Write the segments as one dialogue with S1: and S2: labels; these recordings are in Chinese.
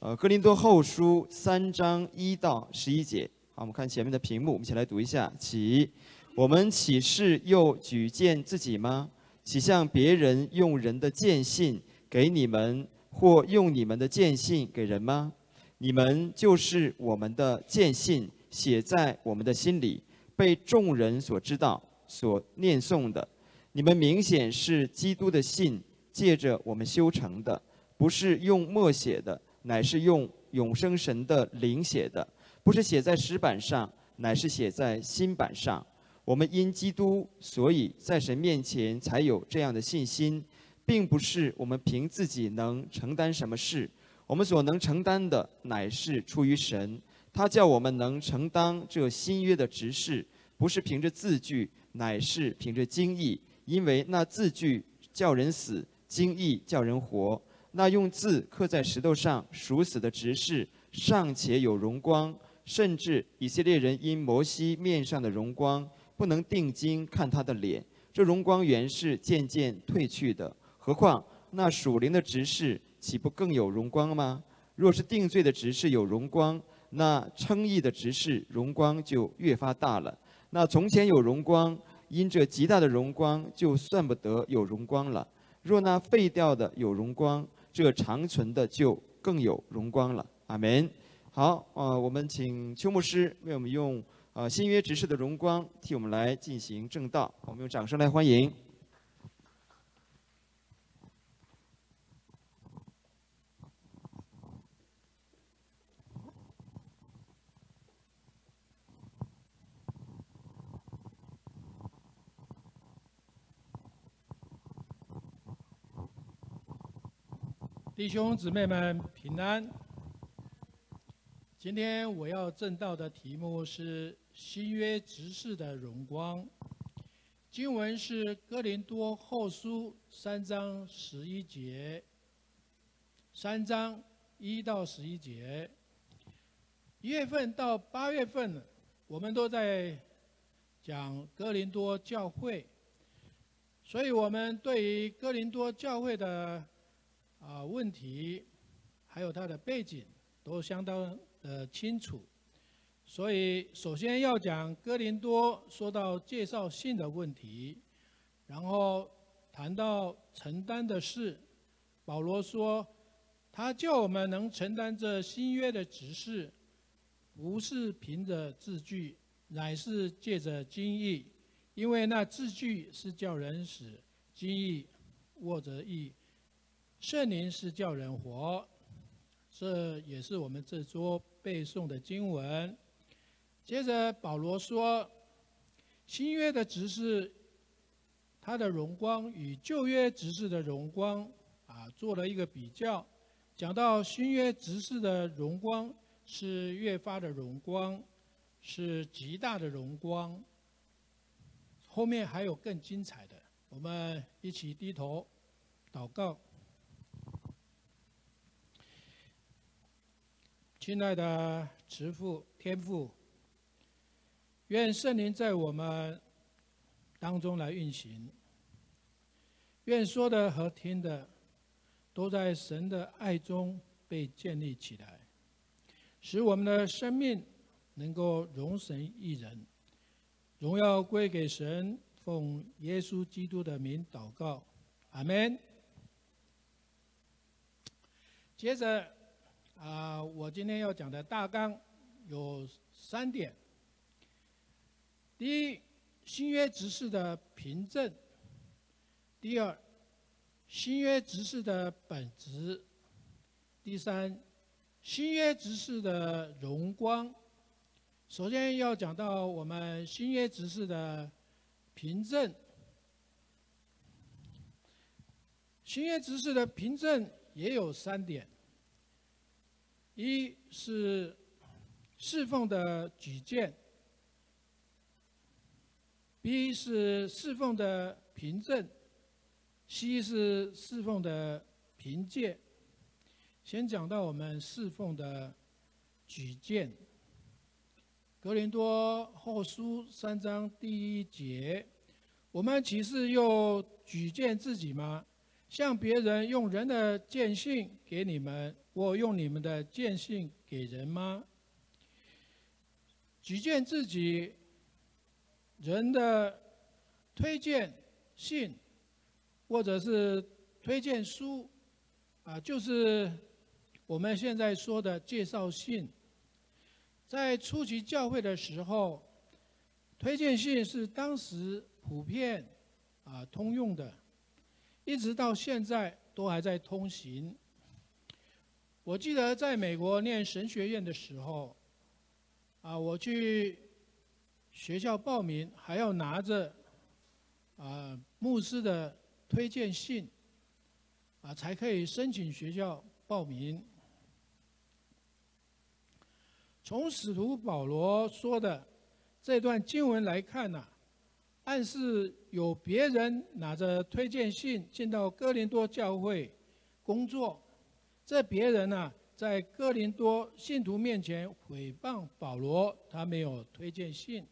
S1: 呃，《哥林多后书》三章一到十一节。好，我们看前面的屏幕，我们一起来读一下。起，我们岂是又举荐自己吗？岂向别人用人的见信给你们，或用你们的见信给人吗？你们就是我们的见信，写在我们的心里，被众人所知道、所念诵的。你们明显是基督的信，借着我们修成的，不是用墨写的。乃是用永生神的灵写的，不是写在石板上，乃是写在心板上。我们因基督，所以在神面前才有这样的信心，并不是我们凭自己能承担什么事。我们所能承担的，乃是出于神。他叫我们能承担这新约的执事，不是凭着字句，乃是凭着经意。因为那字句叫人死，经意叫人活。那用字刻在石头上属死的执事尚且有荣光，甚至以色列人因摩西面上的荣光不能定睛看他的脸，这荣光原是渐渐褪去的。何况那属灵的执事岂不更有荣光吗？若是定罪的执事有荣光，那称义的执事荣光就越发大了。那从前有荣光，因这极大的荣光就算不得有荣光了。若那废掉的有荣光，这长存的就更有荣光了，阿门。好，呃，我们请邱牧师为我们用呃新约执事的荣光替我们来进行正道，我们用掌声来欢迎。
S2: 弟兄姊妹们平安。今天我要正道的题目是新约执事的荣光。经文是哥林多后书三章十一节，三章一到十一节。一月份到八月份，我们都在讲哥林多教会，所以我们对于哥林多教会的。啊，问题还有它的背景都相当的清楚，所以首先要讲哥林多，说到介绍信的问题，然后谈到承担的事。保罗说，他叫我们能承担这新约的指示，不是凭着字句，乃是借着经意，因为那字句是叫人死，经意握着意。圣灵是叫人活，这也是我们这桌背诵的经文。接着保罗说，新约的执事，他的荣光与旧约执事的荣光啊，做了一个比较，讲到新约执事的荣光是越发的荣光，是极大的荣光。后面还有更精彩的，我们一起低头祷告。亲爱的慈父天父，愿圣灵在我们当中来运行，愿说的和听的都在神的爱中被建立起来，使我们的生命能够容神一人，荣耀归给神，奉耶稣基督的名祷告，阿门。接着。啊，我今天要讲的大纲有三点。第一，新约执事的凭证；第二，新约执事的本质；第三，新约执事的荣光。首先要讲到我们新约执事的凭证。新约执事的凭证也有三点。一是侍奉的举荐，B 是侍奉的凭证，C 是侍奉的凭借。先讲到我们侍奉的举荐，《格林多后书》三章第一节：我们岂是又举荐自己吗？向别人用人的荐信给你们。我用你们的见信给人吗？举荐自己人的推荐信，或者是推荐书，啊，就是我们现在说的介绍信。在初级教会的时候，推荐信是当时普遍啊通用的，一直到现在都还在通行。我记得在美国念神学院的时候，啊，我去学校报名还要拿着啊牧师的推荐信，啊才可以申请学校报名。从使徒保罗说的这段经文来看呢，暗示有别人拿着推荐信进到哥林多教会工作，这别人呢在哥林多信徒面前诽谤保罗，他没有推荐信，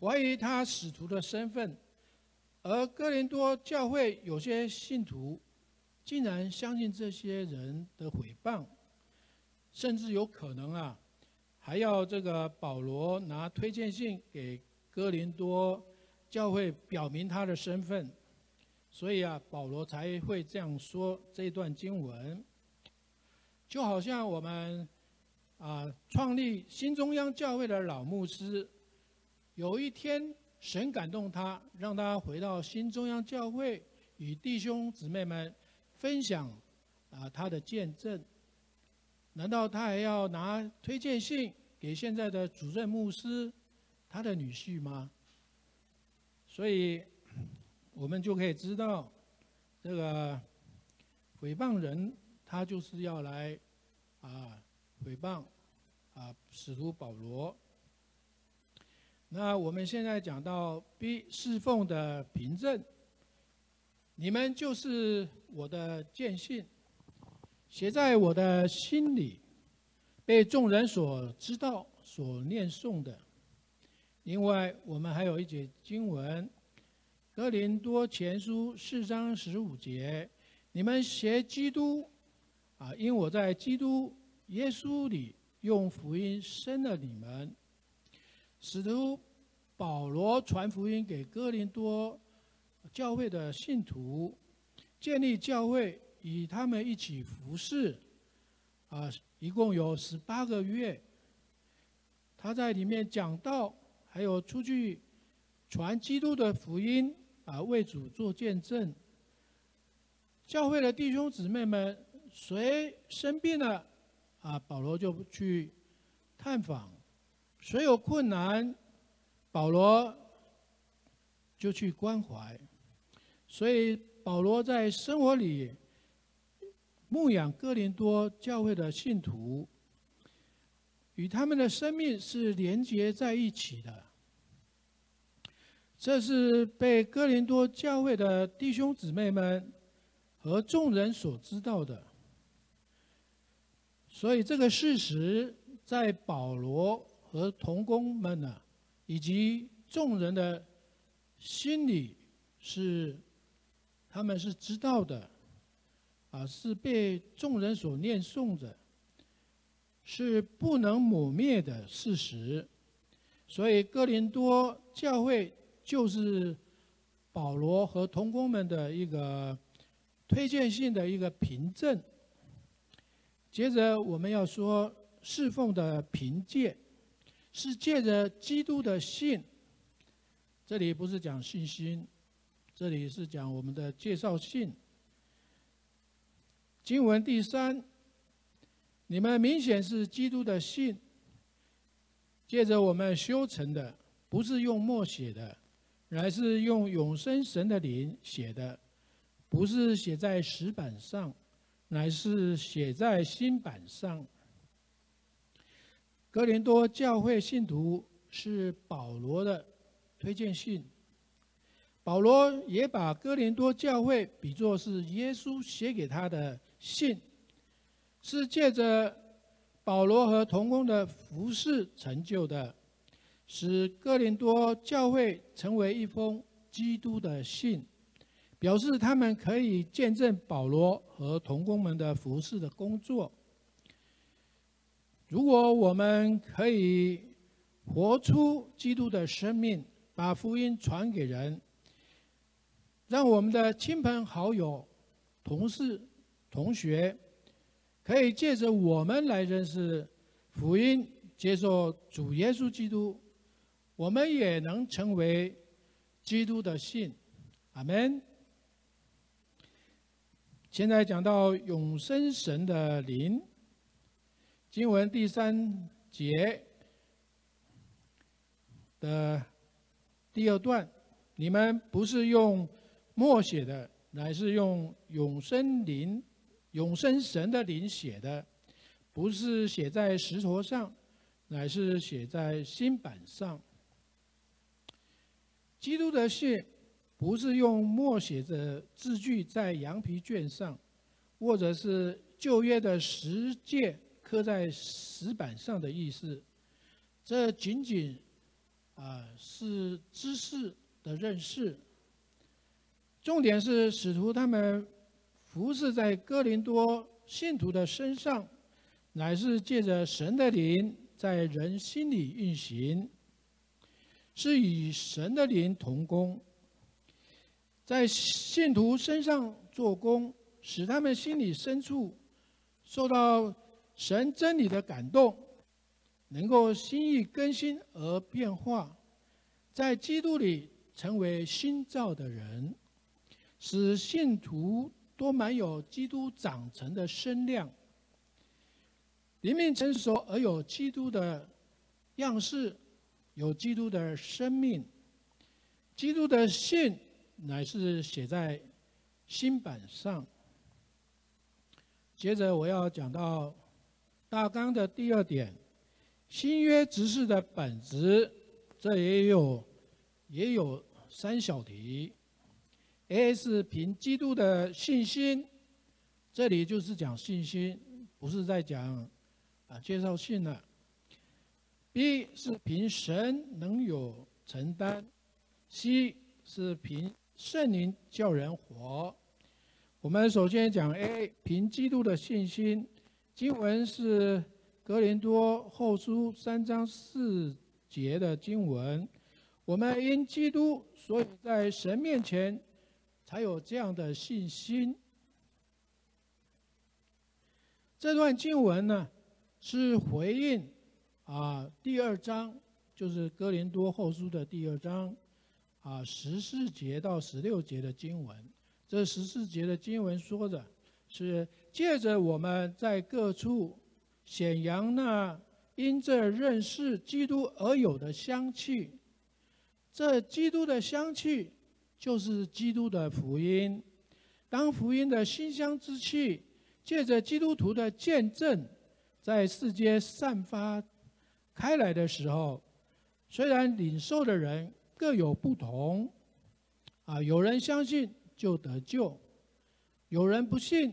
S2: 怀疑他使徒的身份，而哥林多教会有些信徒竟然相信这些人的诽谤，甚至有可能啊。还要这个保罗拿推荐信给哥林多教会表明他的身份，所以啊，保罗才会这样说这段经文。就好像我们啊创立新中央教会的老牧师，有一天神感动他，让他回到新中央教会与弟兄姊妹们分享啊他的见证。难道他还要拿推荐信给现在的主任牧师，他的女婿吗？所以，我们就可以知道，这个诽谤人，他就是要来啊诽谤啊使徒保罗。那我们现在讲到 B 侍奉的凭证，你们就是我的见信。写在我的心里，被众人所知道、所念诵的。另外，我们还有一节经文，《格林多前书》四章十五节：“你们学基督，啊，因我在基督耶稣里用福音生了你们。”使徒保罗传福音给哥林多教会的信徒，建立教会。与他们一起服侍，啊，一共有十八个月。他在里面讲道，还有出去传基督的福音，啊，为主做见证。教会的弟兄姊妹们，谁生病了，啊，保罗就去探访；谁有困难，保罗就去关怀。所以保罗在生活里。牧养哥林多教会的信徒，与他们的生命是连接在一起的。这是被哥林多教会的弟兄姊妹们和众人所知道的。所以这个事实在保罗和同工们呢，以及众人的心里是，他们是知道的。啊，是被众人所念诵的，是不能抹灭的事实。所以哥林多教会就是保罗和同工们的一个推荐信的一个凭证。接着我们要说侍奉的凭借，是借着基督的信。这里不是讲信心，这里是讲我们的介绍信。经文第三，你们明显是基督的信，借着我们修成的，不是用墨写的，乃是用永生神的灵写的，不是写在石板上，乃是写在新版上。哥林多教会信徒是保罗的推荐信，保罗也把哥林多教会比作是耶稣写给他的。信是借着保罗和同工的服饰成就的，使哥林多教会成为一封基督的信，表示他们可以见证保罗和同工们的服饰的工作。如果我们可以活出基督的生命，把福音传给人，让我们的亲朋好友、同事、同学，可以借着我们来认识福音，接受主耶稣基督，我们也能成为基督的信。阿门。现在讲到永生神的灵，经文第三节的第二段，你们不是用默写的，乃是用永生灵、永生神的灵写的，不是写在石头上，乃是写在新板上。基督的信。不是用默写的字句在羊皮卷上，或者是旧约的十诫刻在石板上的意思，这仅仅啊是知识的认识。重点是使徒他们服侍在哥林多信徒的身上，乃是借着神的灵在人心里运行，是与神的灵同工。在信徒身上做工，使他们心里深处受到神真理的感动，能够心意更新而变化，在基督里成为新造的人，使信徒多满有基督长成的身量，灵命成熟而有基督的样式，有基督的生命，基督的信。乃是写在新版上。接着我要讲到大纲的第二点，新约执事的本质，这也有也有三小题。A 是凭基督的信心，这里就是讲信心，不是在讲啊介绍信了。B 是凭神能有承担，C 是凭。圣灵叫人活。我们首先讲 A，凭基督的信心。经文是格林多后书三章四节的经文。我们因基督，所以在神面前才有这样的信心。这段经文呢，是回应啊第二章，就是格林多后书的第二章。啊，十四节到十六节的经文，这十四节的经文说着是借着我们在各处显扬那因这认识基督而有的香气，这基督的香气就是基督的福音。当福音的馨香之气借着基督徒的见证在世间散发开来的时候，虽然领受的人。各有不同，啊，有人相信就得救，有人不信，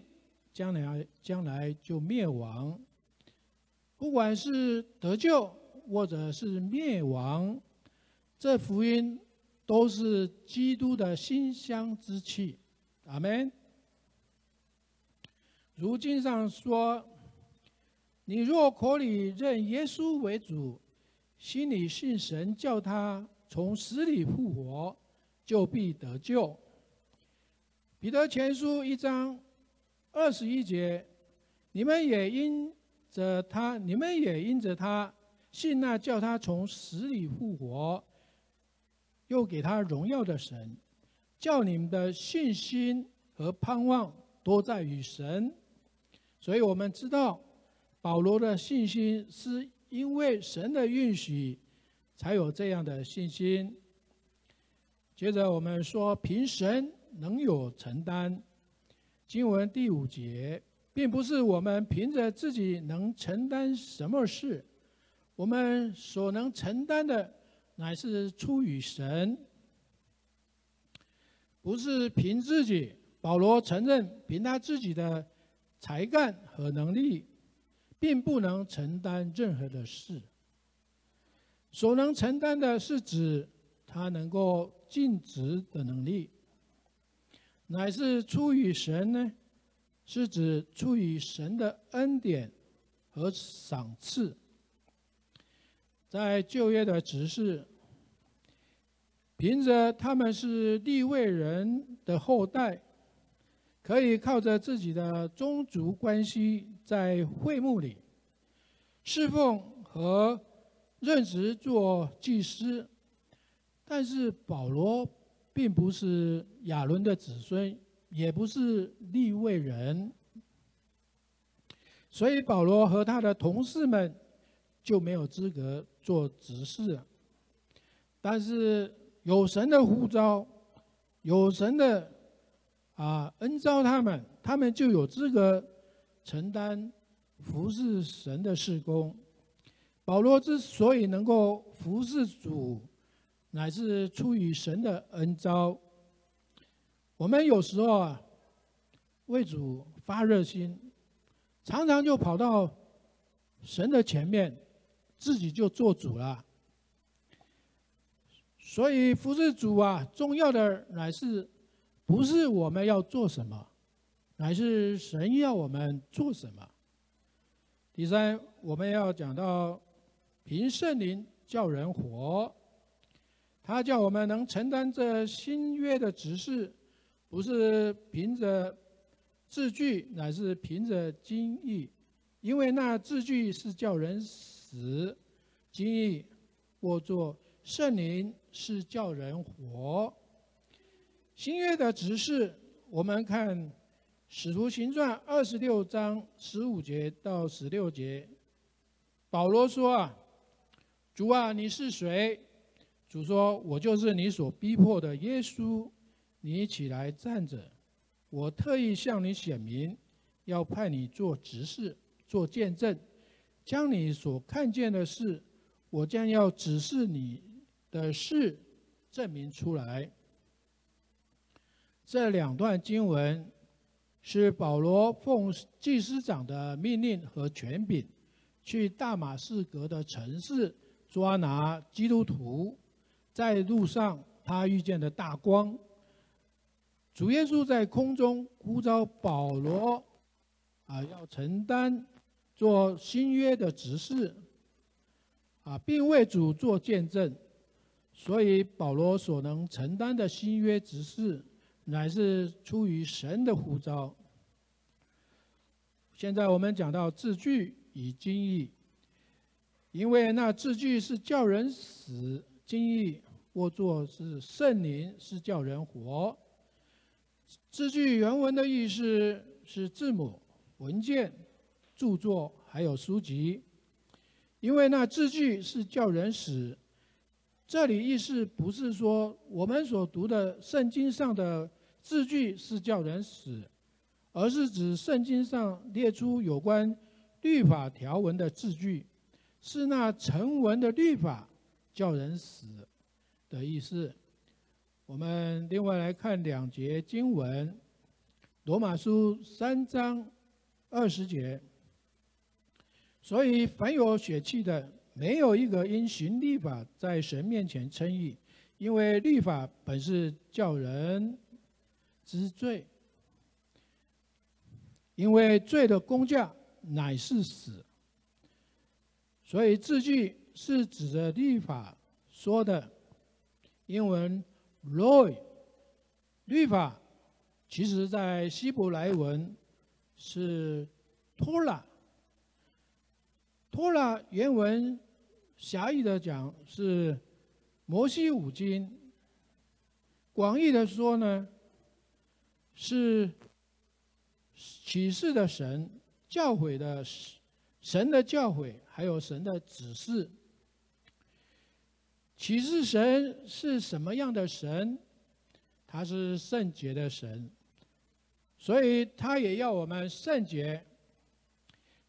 S2: 将来将来就灭亡。不管是得救或者是灭亡，这福音都是基督的馨香之气。阿门。如经上说：“你若口里认耶稣为主，心里信神，叫他。”从死里复活，就必得救。彼得前书一章二十一节，你们也因着他，你们也因着他信那叫他从死里复活，又给他荣耀的神，叫你们的信心和盼望都在于神。所以我们知道，保罗的信心是因为神的允许。才有这样的信心。接着我们说，凭神能有承担。经文第五节，并不是我们凭着自己能承担什么事，我们所能承担的，乃是出于神，不是凭自己。保罗承认，凭他自己的才干和能力，并不能承担任何的事。所能承担的是指他能够尽职的能力，乃是出于神呢？是指出于神的恩典和赏赐。在旧约的执事，凭着他们是立位人的后代，可以靠着自己的宗族关系，在会幕里侍奉和任职做祭司。但是保罗并不是亚伦的子孙，也不是立位人，所以保罗和他的同事们就没有资格。做执事，但是有神的呼召，有神的啊恩召他们，他们就有资格承担服侍神的事工。保罗之所以能够服侍主，乃是出于神的恩召。我们有时候啊为主发热心，常常就跑到神的前面。自己就做主了，所以服侍主啊，重要的乃是不是我们要做什么，乃是神要我们做什么。第三，我们要讲到凭圣灵叫人活，他叫我们能承担这新约的指示，不是凭着字句，乃是凭着经意，因为那字句是叫人。死，经义，或作圣灵是叫人活。新约的指示，我们看《使徒行传》二十六章十五节到十六节，保罗说：“啊，主啊，你是谁？”主说：“我就是你所逼迫的耶稣。你起来站着，我特意向你显明，要派你做执事，做见证。”将你所看见的事，我将要指示你的事证明出来。这两段经文是保罗奉祭司长的命令和权柄，去大马士革的城市抓拿基督徒，在路上他遇见的大光。主耶稣在空中呼召保罗，啊，要承担。做新约的执事，啊，并为主做见证，所以保罗所能承担的新约执事，乃是出于神的呼召。现在我们讲到字句与经义，因为那字句是叫人死，经义或作是圣灵是叫人活。字句原文的意思是字母文件。著作还有书籍，因为那字句是叫人死。这里意思不是说我们所读的圣经上的字句是叫人死，而是指圣经上列出有关律法条文的字句，是那成文的律法叫人死的意思。我们另外来看两节经文，《罗马书》三章二十节。所以，凡有血气的，没有一个因循律法在神面前称义，因为律法本是叫人知罪，因为罪的工价乃是死。所以字句是指着律法说的，英文 law，律法，其实在希伯来文是 Torah。托拉原文狭义的讲是摩西五经，广义的说呢是启示的神教诲的神的教诲，还有神的指示。启示神是什么样的神？他是圣洁的神，所以他也要我们圣洁。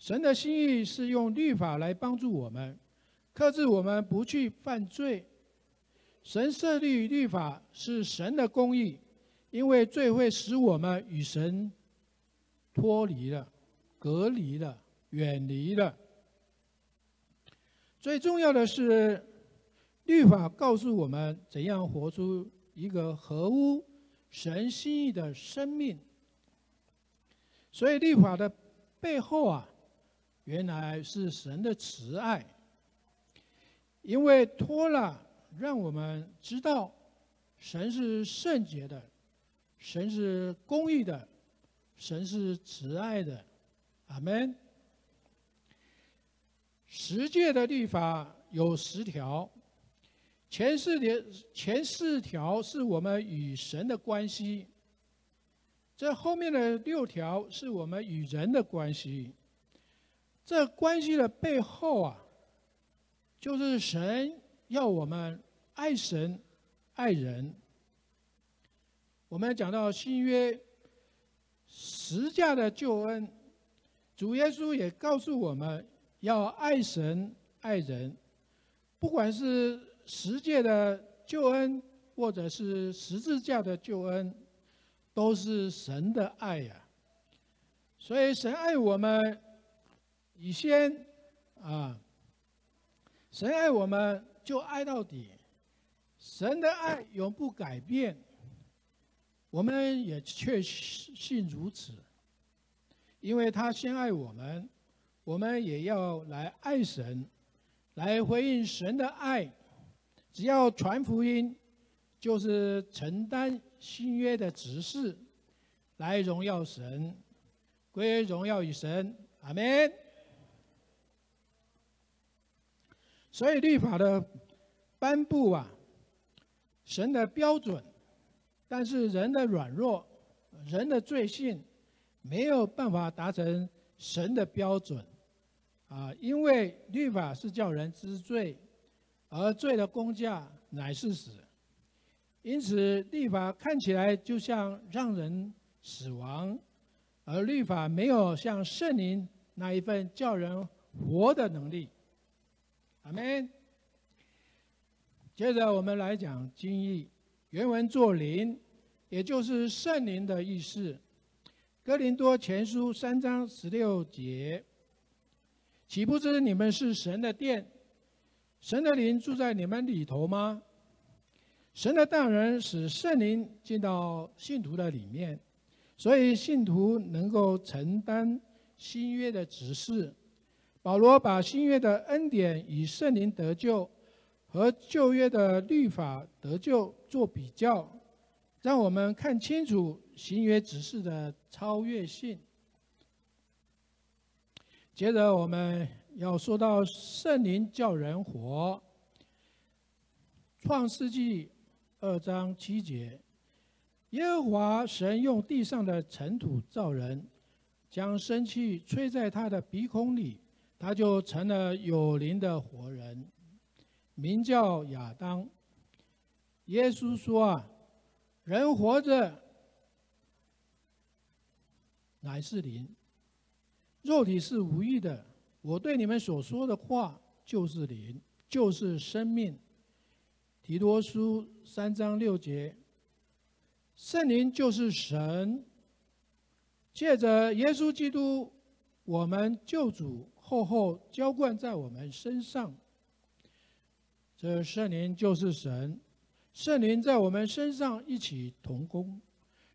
S2: 神的心意是用律法来帮助我们，克制我们不去犯罪。神设立律法是神的公义，因为罪会使我们与神脱离了、隔离了、远离了。最重要的是，律法告诉我们怎样活出一个合乎神心意的生命。所以，律法的背后啊。原来是神的慈爱，因为托了让我们知道，神是圣洁的，神是公义的，神是慈爱的，阿门。十诫的律法有十条，前四条前四条是我们与神的关系，这后面的六条是我们与人的关系。这关系的背后啊，就是神要我们爱神、爱人。我们讲到新约十架的救恩，主耶稣也告诉我们要爱神、爱人。不管是十诫的救恩，或者是十字架的救恩，都是神的爱呀。所以神爱我们。以先啊，神爱我们就爱到底，神的爱永不改变，我们也确信如此，因为他先爱我们，我们也要来爱神，来回应神的爱。只要传福音，就是承担新约的职事，来荣耀神，归荣耀与神。阿门。所以律法的颁布啊，神的标准，但是人的软弱、人的罪性，没有办法达成神的标准，啊，因为律法是叫人知罪，而罪的工价乃是死，因此律法看起来就像让人死亡，而律法没有像圣灵那一份叫人活的能力。阿门。接着我们来讲经义，原文作灵，也就是圣灵的意思。哥林多前书三章十六节，岂不知你们是神的殿，神的灵住在你们里头吗？神的大人使圣灵进到信徒的里面，所以信徒能够承担新约的指示。保罗把新约的恩典与圣灵得救和旧约的律法得救做比较，让我们看清楚新约指示的超越性。接着我们要说到圣灵叫人活。创世纪二章七节，耶和华神用地上的尘土造人，将生气吹在他的鼻孔里。他就成了有灵的活人，名叫亚当。耶稣说：“啊，人活着乃是灵，肉体是无益的。我对你们所说的话就是灵，就是生命。”提多书三章六节，圣灵就是神，借着耶稣基督，我们救主。厚厚浇灌在我们身上，这圣灵就是神，圣灵在我们身上一起同工，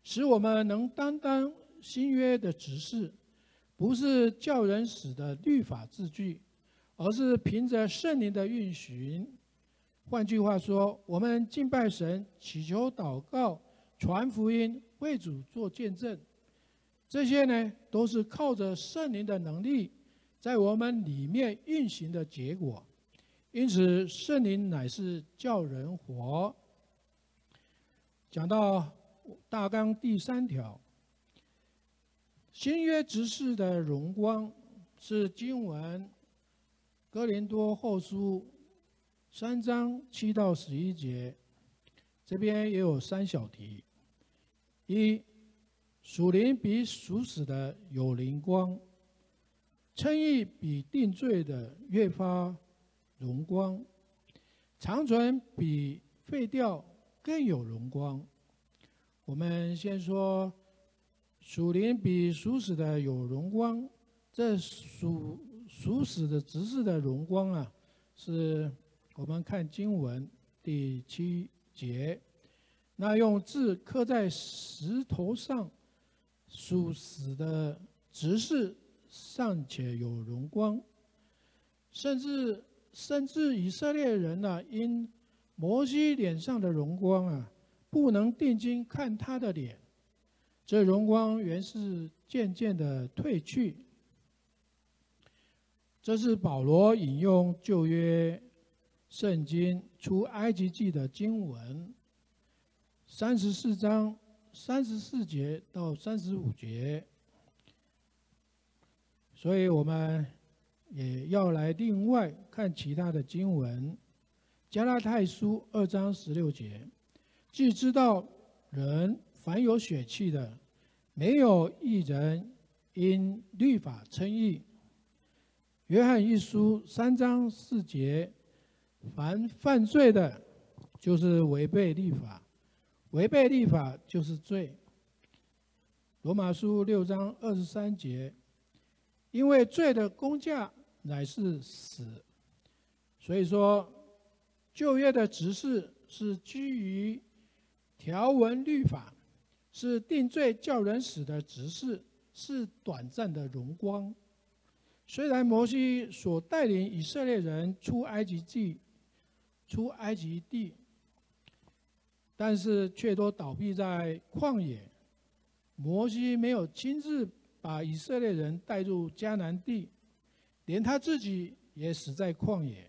S2: 使我们能担当新约的指示，不是叫人死的律法字句，而是凭着圣灵的运行。换句话说，我们敬拜神、祈求祷告、传福音、为主做见证，这些呢，都是靠着圣灵的能力。在我们里面运行的结果，因此圣灵乃是叫人活。讲到大纲第三条，新约执事的荣光是经文哥林多后书三章七到十一节，这边也有三小题：一属灵比属死的有灵光。称义比定罪的越发荣光，长存比废掉更有荣光。我们先说属灵比属死的有荣光，这属属死的执事的荣光啊，是我们看经文第七节，那用字刻在石头上属死的执事。尚且有荣光，甚至甚至以色列人呢，因摩西脸上的荣光啊，不能定睛看他的脸，这荣光原是渐渐的褪去。这是保罗引用旧约圣经出埃及记的经文，三十四章三十四节到三十五节。所以我们也要来另外看其他的经文，加拉太书二章十六节，既知道人凡有血气的，没有一人因律法称义。约翰一书三章四节，凡犯罪的，就是违背律法；违背律法就是罪。罗马书六章二十三节，因为罪的工价乃是死，所以说旧约的执事是基于条文律法，是定罪叫人死的执事，是短暂的荣光。虽然摩西所带领以色列人出埃及地、出埃及地，但是却都倒闭在旷野。摩西没有亲自把以色列人带入迦南地，连他自己也死在旷野。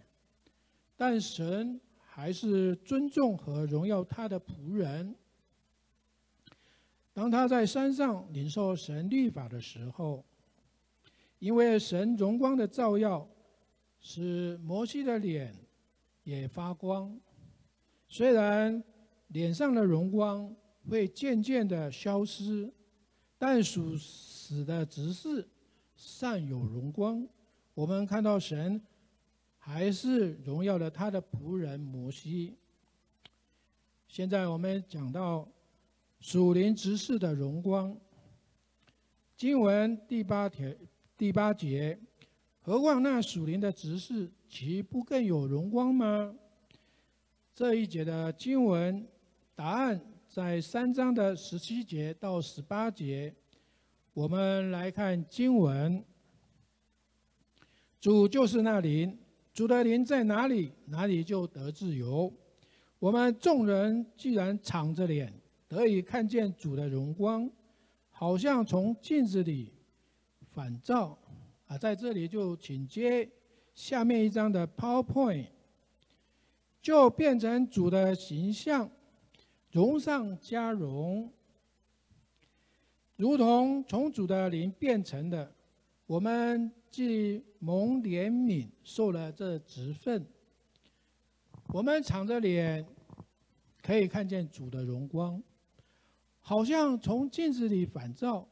S2: 但神还是尊重和荣耀他的仆人。当他在山上领受神律法的时候。因为神荣光的照耀，使摩西的脸也发光。虽然脸上的荣光会渐渐的消失，但属死的执事尚有荣光。我们看到神还是荣耀了他的仆人摩西。现在我们讲到属灵执事的荣光，经文第八条。第八节，何况那属灵的执事，岂不更有荣光吗？这一节的经文答案在三章的十七节到十八节。我们来看经文：主就是那灵，主的灵在哪里，哪里就得自由。我们众人既然敞着脸，得以看见主的荣光，好像从镜子里。反照啊，在这里就请接下面一张的 PowerPoint，就变成主的形象，容上加容，如同从主的灵变成的。我们既蒙怜悯，受了这职分，我们敞着脸可以看见主的荣光，好像从镜子里反照。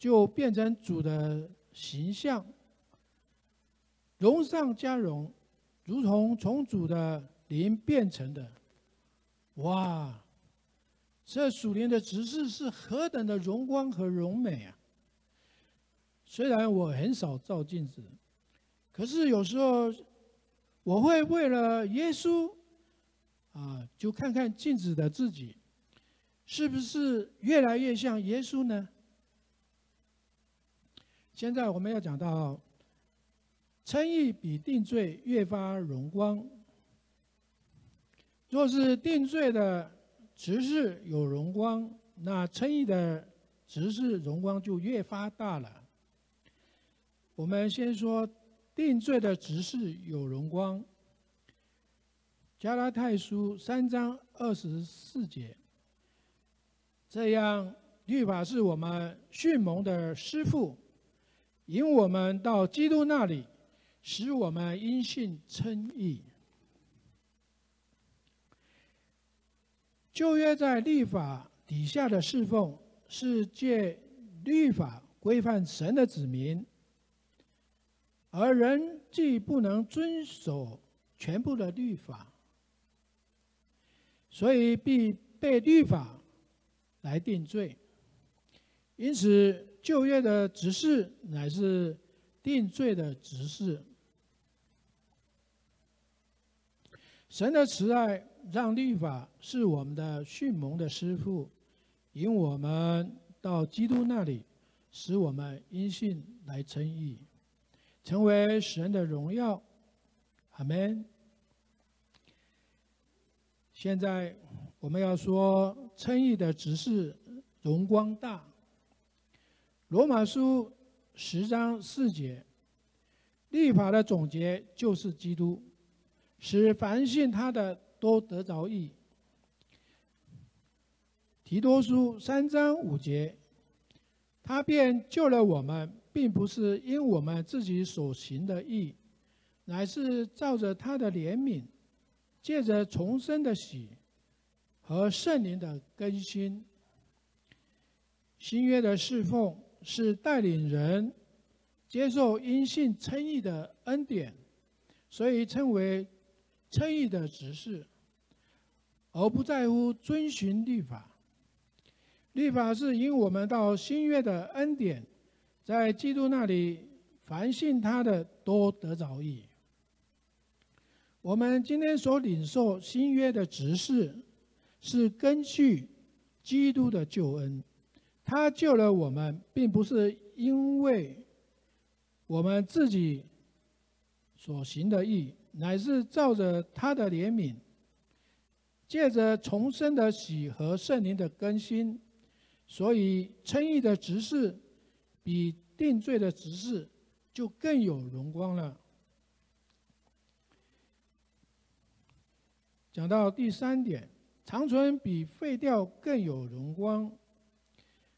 S2: 就变成主的形象，荣上加荣，如同从主的灵变成的。哇，这属灵的执事是何等的荣光和荣美啊！虽然我很少照镜子，可是有时候我会为了耶稣，啊，就看看镜子的自己，是不是越来越像耶稣呢？现在我们要讲到，称义比定罪越发荣光。若是定罪的执事有荣光，那称义的执事荣光就越发大了。我们先说定罪的执事有荣光。加拉太书三章二十四节，这样律法是我们训蒙的师傅。引我们到基督那里，使我们因信称义。旧约在律法底下的侍奉，是借律法规范神的子民，而人既不能遵守全部的律法，所以必被律法来定罪。因此。旧约的执事乃是定罪的执事。神的慈爱让律法是我们的训蒙的师傅，引我们到基督那里，使我们因信来称义，成为神的荣耀。阿门。现在我们要说称义的只是荣光大。罗马书十章四节，律法的总结就是基督，使凡信他的都得着义。提多书三章五节，他便救了我们，并不是因我们自己所行的义，乃是照着他的怜悯，借着重生的喜和圣灵的更新。新约的侍奉是带领人接受因信称义的恩典，所以称为称义的执事，而不在乎遵循律法。律法是引我们到新约的恩典，在基督那里，凡信他的都得着义。我们今天所领受新约的指示，是根据基督的救恩，他救了我们，并不是因为我们自己所行的义，乃是照着他的怜悯，借着重生的喜和圣灵的更新。所以称义的执事，比定罪的执事就更有荣光了。讲到第三点，长存比废掉更有荣光。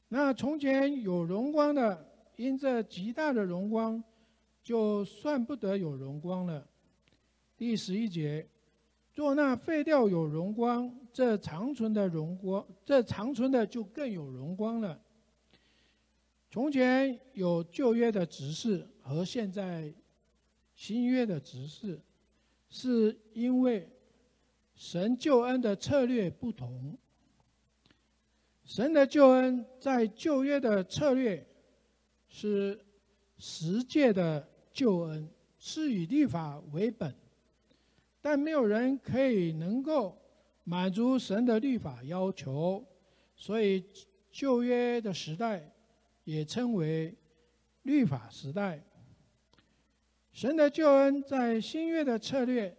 S2: 那从前有荣光的，因这极大的荣光，就算不得有荣光了。第十一节。若那废掉有荣光，这长存的荣光，这长存的就更有荣光了。从前有旧约的执事和现在新约的执事，是因为神救恩的策略不同。神的救恩在旧约的策略是十诫的救恩，是以律法为本。但没有人可以能够满足神的律法要求，所以旧约的时代也称为律法时代。神的救恩在新约的策略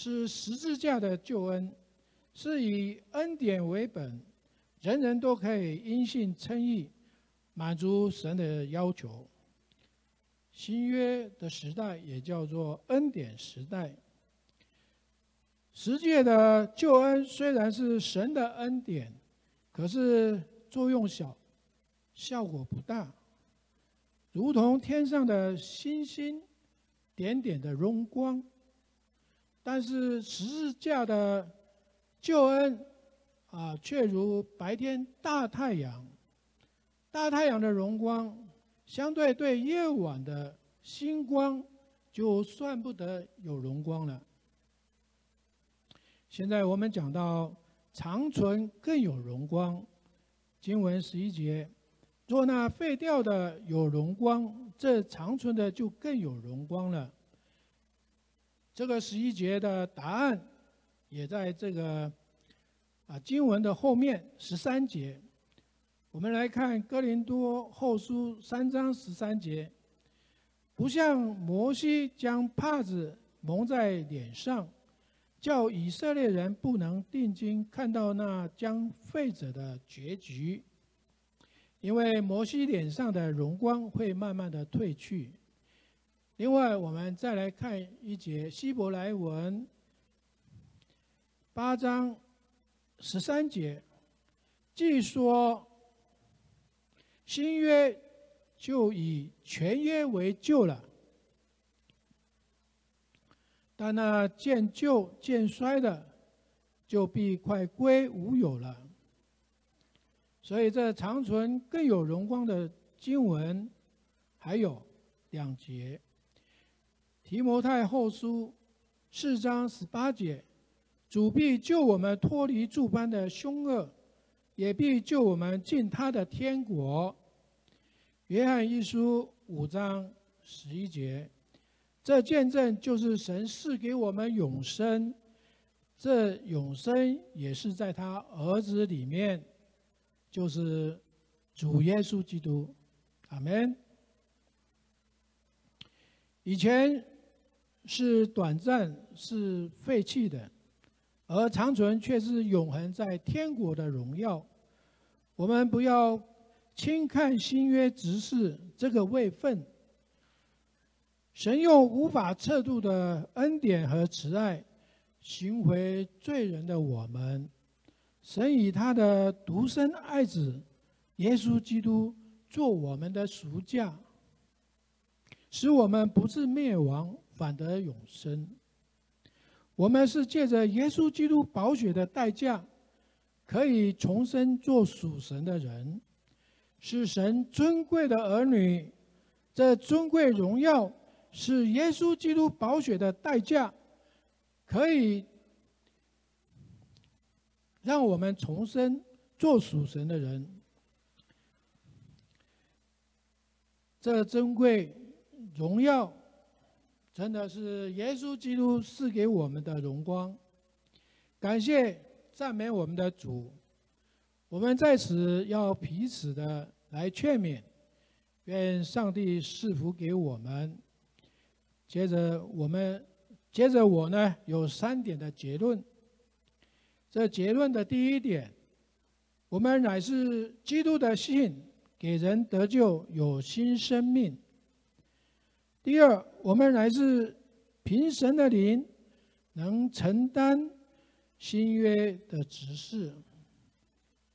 S2: 是十字架的救恩，是以恩典为本，人人都可以因信称义，满足神的要求。新约的时代也叫做恩典时代。十诫的救恩虽然是神的恩典，可是作用小，效果不大，如同天上的星星点点的荣光。但是十字架的救恩啊，却如白天大太阳，大太阳的荣光，相对对夜晚的星光，就算不得有荣光了。现在我们讲到长存更有荣光，经文十一节，若那废掉的有荣光，这长存的就更有荣光了。这个十一节的答案也在这个啊经文的后面十三节。我们来看哥林多后书三章十三节，不像摩西将帕子蒙在脸上。叫以色列人不能定睛看到那将废者的结局，因为摩西脸上的荣光会慢慢的褪去。另外，我们再来看一节希伯来文八章十三节，既说新约就以全约为旧了。但那渐旧渐衰的，就必快归无有了。所以这长存更有荣光的经文，还有两节。提摩太后书四章十八节，主必救我们脱离诸般的凶恶，也必救我们进他的天国。约翰一书五章十一节。这见证就是神赐给我们永生，这永生也是在他儿子里面，就是主耶稣基督。阿门。以前是短暂、是废弃的，而长存却是永恒在天国的荣耀。我们不要轻看新约执事这个位分。神用无法测度的恩典和慈爱，寻回罪人的我们。神以他的独生爱子耶稣基督做我们的赎价，使我们不至灭亡，反得永生。我们是借着耶稣基督宝血的代价，可以重生做属神的人，是神尊贵的儿女。这尊贵荣耀。是耶稣基督宝血的代价，可以让我们重生做属神的人。这珍贵荣耀，真的是耶稣基督赐给我们的荣光。感谢赞美我们的主，我们在此要彼此的来劝勉，愿上帝赐福给我们。接着我们，接着我呢有三点的结论。这结论的第一点，我们乃是基督的信，给人得救有新生命。第二，我们乃是凭神的灵，能承担新约的指示。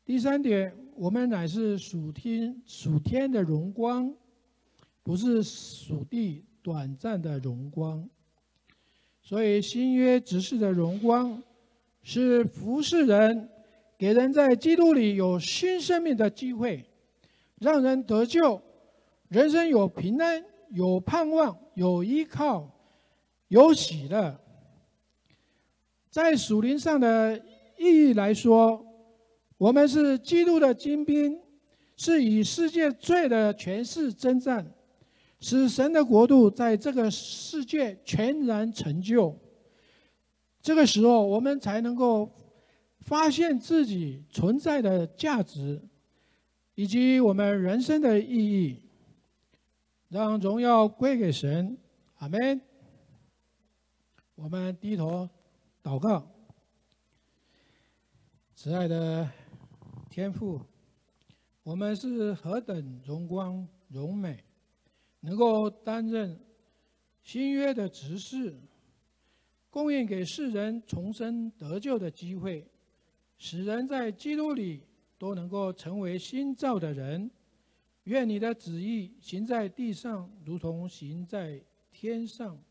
S2: 第三点，我们乃是属天属天的荣光，不是属地。短暂的荣光，所以新约指示的荣光，是服侍人，给人在基督里有新生命的机会，让人得救，人生有平安、有盼望、有依靠、有喜乐。在属灵上的意义来说，我们是基督的精兵，是以世界罪的权势征战。使神的国度在这个世界全然成就，这个时候我们才能够发现自己存在的价值，以及我们人生的意义，让荣耀归给神。阿门。我们低头祷告，慈爱的天父，我们是何等荣光荣美。能够担任新约的执事，供应给世人重生得救的机会，使人在基督里都能够成为新造的人。愿你的旨意行在地上，如同行在天上。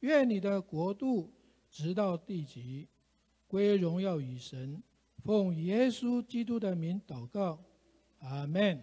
S2: 愿你的国度直到地极，归荣耀与神。奉耶稣基督的名祷告，阿门。